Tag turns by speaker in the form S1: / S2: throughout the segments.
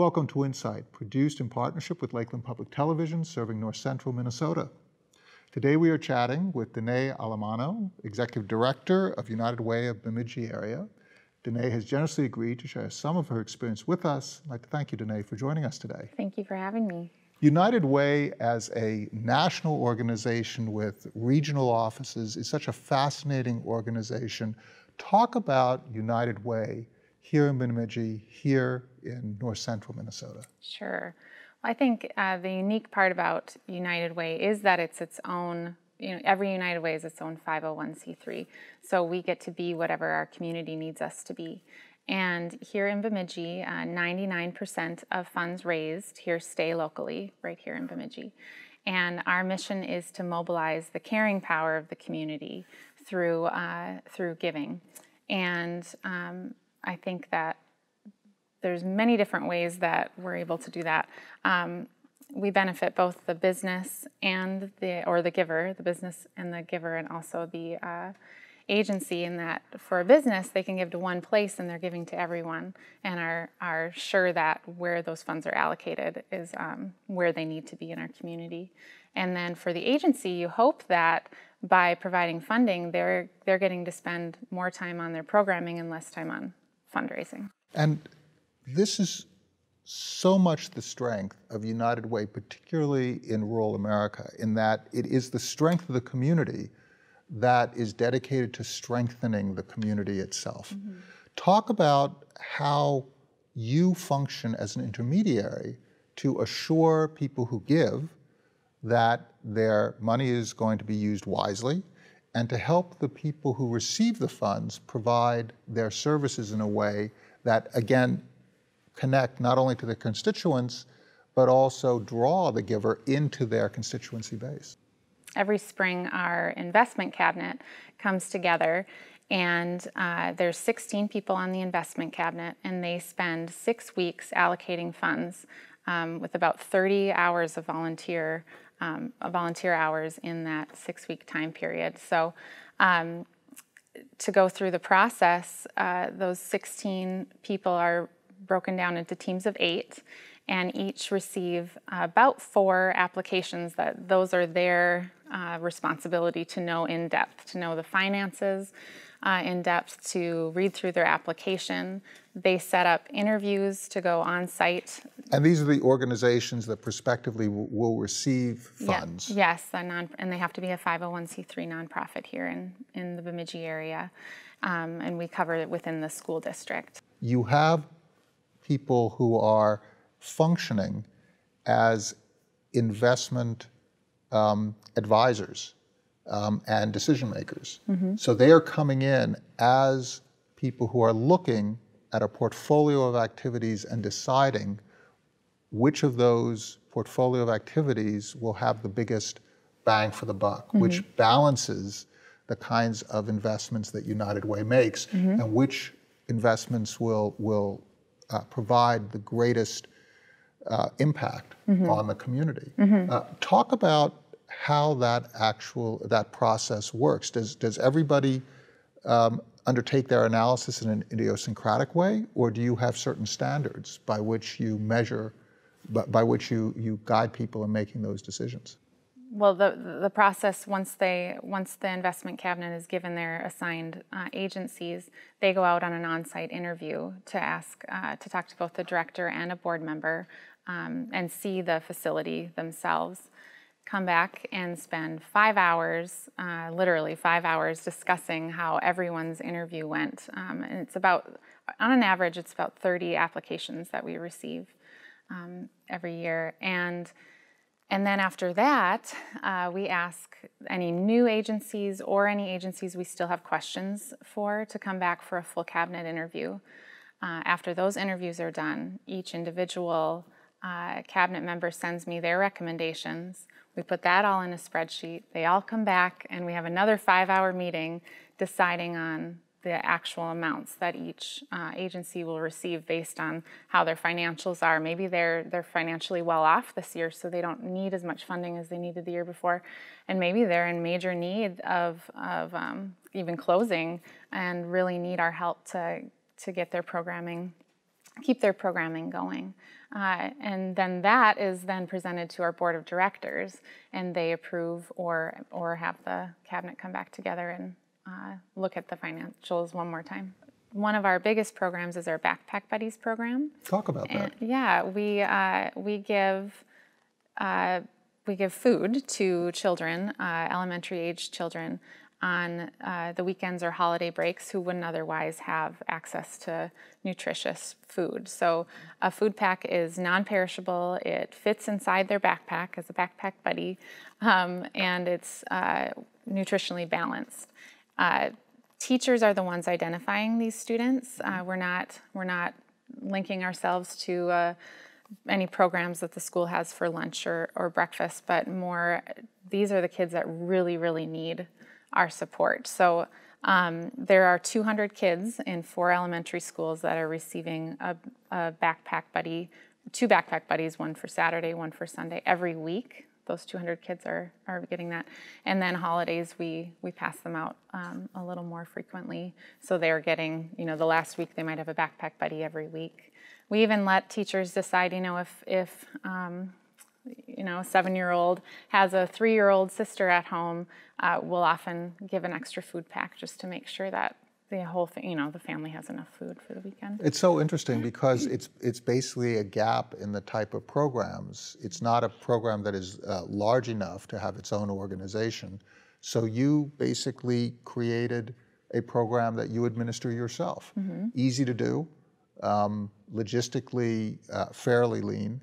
S1: Welcome to Insight, produced in partnership with Lakeland Public Television, serving North Central Minnesota. Today we are chatting with Denae Alamano, Executive Director of United Way of Bemidji area. Denae has generously agreed to share some of her experience with us. I'd like to thank you, Denae, for joining us today.
S2: Thank you for having me.
S1: United Way as a national organization with regional offices is such a fascinating organization. Talk about United Way here in Bemidji, here in north central Minnesota?
S2: Sure. Well, I think uh, the unique part about United Way is that it's its own, you know, every United Way is its own 501c3. So we get to be whatever our community needs us to be. And here in Bemidji, 99% uh, of funds raised here stay locally, right here in Bemidji. And our mission is to mobilize the caring power of the community through, uh, through giving. And um, I think that there's many different ways that we're able to do that. Um, we benefit both the business and the or the giver, the business and the giver, and also the uh, agency. In that, for a business, they can give to one place and they're giving to everyone, and are are sure that where those funds are allocated is um, where they need to be in our community. And then for the agency, you hope that by providing funding, they're they're getting to spend more time on their programming and less time on fundraising.
S1: And this is so much the strength of United Way, particularly in rural America, in that it is the strength of the community that is dedicated to strengthening the community itself. Mm-hmm. Talk about how you function as an intermediary to assure people who give that their money is going to be used wisely and to help the people who receive the funds provide their services in a way that, again, connect not only to their constituents, but also draw the giver into their constituency base.
S2: Every spring, our investment cabinet comes together, and uh, there's 16 people on the investment cabinet, and they spend six weeks allocating funds um, with about 30 hours of volunteer um, volunteer hours in that six-week time period. So. Um, to go through the process, uh, those 16 people are broken down into teams of eight, and each receive uh, about four applications that those are their uh, responsibility to know in depth, to know the finances uh, in depth, to read through their application. They set up interviews to go on site.
S1: And these are the organizations that prospectively will, receive funds?
S2: Yeah, yes, non, and they have to be a 501c3 nonprofit here in, in the Bemidji area. Um, and we cover it within the school district.
S1: You have people who are functioning as investment um, advisors um, and decision makers. Mm-hmm. So they are coming in as people who are looking at a portfolio of activities and deciding which of those portfolio of activities will have the biggest bang for the buck, mm-hmm. which balances the kinds of investments that United Way makes, mm-hmm. and which investments will will uh, provide the greatest uh, impact mm-hmm. on the community. Mm-hmm. Uh, talk about how that actual that process works. Does does everybody um, undertake their analysis in an idiosyncratic way, or do you have certain standards by which you measure, by, by which you you guide people in making those decisions?
S2: well, the the process once they once the investment cabinet is given their assigned uh, agencies, they go out on an on-site interview to ask uh, to talk to both the director and a board member um, and see the facility themselves. Come back and spend five hours, uh, literally five hours, discussing how everyone's interview went. Um, and it's about, on an average, it's about 30 applications that we receive um, every year. And and then after that, uh, we ask any new agencies or any agencies we still have questions for to come back for a full cabinet interview. Uh, after those interviews are done, each individual uh, cabinet member sends me their recommendations. We put that all in a spreadsheet. They all come back, and we have another five hour meeting deciding on the actual amounts that each uh, agency will receive based on how their financials are. Maybe they're they're financially well off this year, so they don't need as much funding as they needed the year before, and maybe they're in major need of of um, even closing and really need our help to to get their programming keep their programming going. Uh, and then that is then presented to our board of directors, and they approve or or have the cabinet come back together and uh, look at the financials one more time. One of our biggest programs is our Backpack Buddies program.
S1: Talk about
S2: And,
S1: that.
S2: yeah, we uh, we give uh, we give food to children, uh, elementary age children, on uh, the weekends or holiday breaks who wouldn't otherwise have access to nutritious food. So a food pack is non-perishable. It fits inside their backpack as a backpack buddy, um, and it's uh, nutritionally balanced. Uh, teachers are the ones identifying these students. Uh, we're not we're not linking ourselves to uh, any programs that the school has for lunch or, or breakfast, but more these are the kids that really really need our support. So um, there are 200 kids in four elementary schools that are receiving a, a backpack buddy, two backpack buddies, one for Saturday, one for Sunday, every week those 200 kids are, are getting that. And then holidays, we, we pass them out um, a little more frequently. So they're getting, you know, the last week they might have a backpack buddy every week. We even let teachers decide, you know, if, if um, you know, a seven-year-old has a three-year-old sister at home, uh, we'll often give an extra food pack just to make sure that the whole thing, you know, the family has enough food for the weekend.
S1: It's so interesting because it's it's basically a gap in the type of programs. It's not a program that is uh, large enough to have its own organization. So you basically created a program that you administer yourself. Easy to do, um, logistically uh, fairly lean,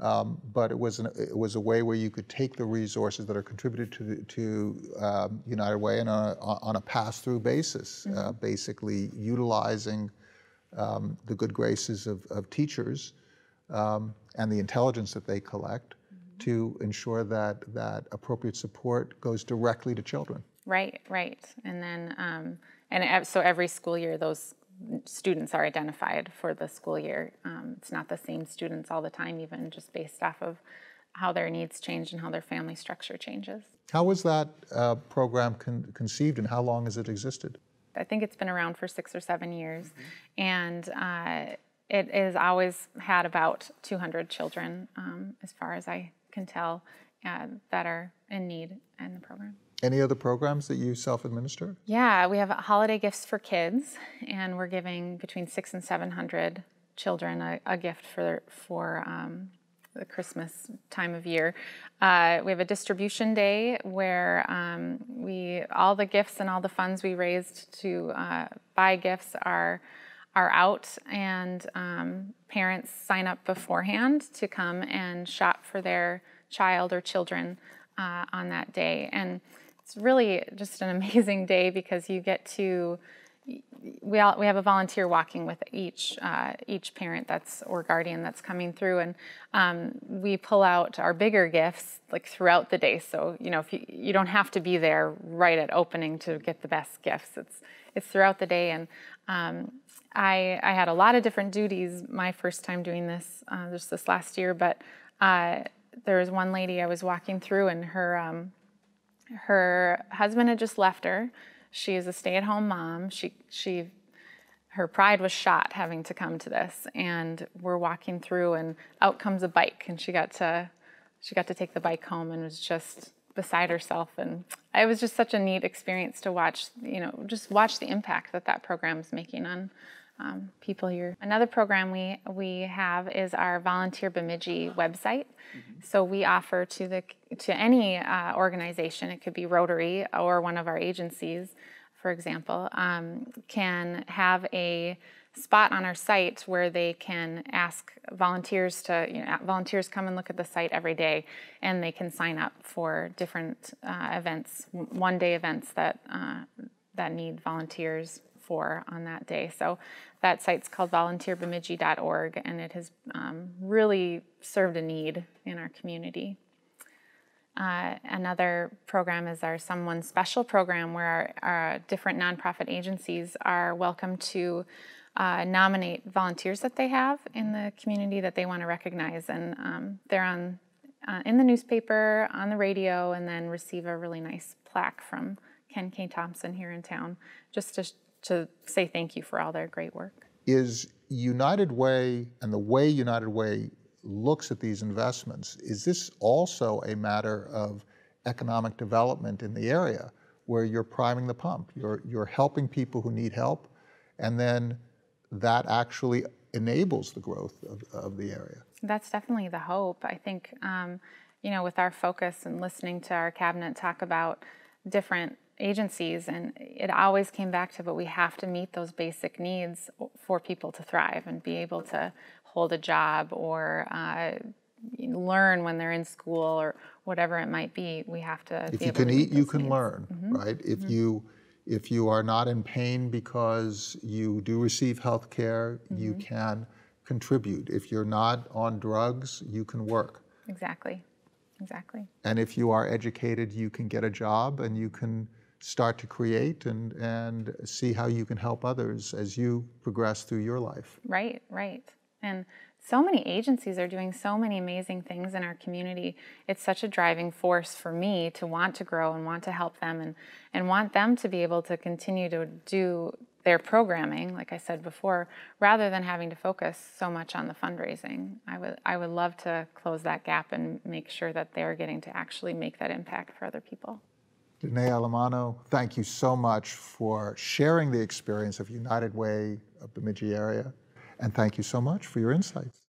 S1: um, but it was an, it was a way where you could take the resources that are contributed to the- to um, United Way and on a, on a pass-through basis, uh, basically utilizing um, the good graces of, of teachers um, and the intelligence that they collect to ensure that that appropriate support goes directly to children.
S2: Right, right. And then, um, and so every school year, those students are identified for the school year. Um, it's not the same students all the time, even just based off of how their needs change and how their family structure changes.
S1: How was that uh, program con- conceived and how long has it existed?
S2: I think it's been around for six or seven years, and uh, it has always had about 200 children, um, as far as I can tell, uh, that are in need in the program.
S1: Any other programs that you self-administer?
S2: Yeah, we have holiday gifts for kids, and we're giving between six and 700 children a, a gift for for um, the Christmas time of year. Uh, we have a distribution day where um, we all the gifts and all the funds we raised to uh, buy gifts are are out, and um, parents sign up beforehand to come and shop for their child or children uh, on that day. And it's really just an amazing day because you get to we all, we have a volunteer walking with each uh, each parent that's or guardian that's coming through, and um, we pull out our bigger gifts like throughout the day. So you know, if you, you don't have to be there right at opening to get the best gifts. It's it's throughout the day, and um, I I had a lot of different duties my first time doing this uh, just this last year, but uh, there was one lady I was walking through, and her um, her husband had just left her. She is a stay-at-home mom. She she her pride was shot having to come to this, and we're walking through, and out comes a bike, and she got to she got to take the bike home, and was just beside herself, and it was just such a neat experience to watch. You know, just watch the impact that that program is making on um, people here. Another program we we have is our Volunteer Bemidji website. So we offer to the to any uh, organization, it could be Rotary or one of our agencies, for example, um, can have a spot on our site where they can ask volunteers to you know volunteers come and look at the site every day and they can sign up for different uh, events one day events that uh, that need volunteers for on that day. So that site's called volunteerbemidji.org and it has um, really served a need in our community. Uh, another program is our Someone Special program, where our, our different nonprofit agencies are welcome to uh, nominate volunteers that they have in the community that they want to recognize, and um, they're on uh, in the newspaper, on the radio, and then receive a really nice plaque from Ken K. Thompson here in town, just to to say thank you for all their great work.
S1: is United Way and the way United Way looks at these investments, is this also a matter of economic development in the area where you're priming the pump? You're, you're helping people who need help, and then that actually enables the growth of, of the area.
S2: That's definitely the hope. I think, um, you know, with our focus and listening to our cabinet talk about different agencies, and it always came back to, but we have to meet those basic needs for people to thrive and be able to hold a job or uh, learn when they're in school or whatever it might be. We have to.
S1: If
S2: be
S1: you can
S2: to
S1: eat, you can
S2: needs.
S1: learn, mm-hmm. right? If mm-hmm. you if you are not in pain because you do receive health care, you mm-hmm. can contribute. If you're not on drugs, you can work.
S2: Exactly. Exactly.
S1: And if you are educated, you can get a job and you can start to create and, and see how you can help others as you progress through your life.
S2: Right, right. And so many agencies are doing so many amazing things in our community. It's such a driving force for me to want to grow and want to help them and, and want them to be able to continue to do their programming, like I said before, rather than having to focus so much on the fundraising. I would, I would love to close that gap and make sure that they're getting to actually make that impact for other people.
S1: Denae Alamano, thank you so much for sharing the experience of United Way of Bemidji area. And thank you so much for your insights.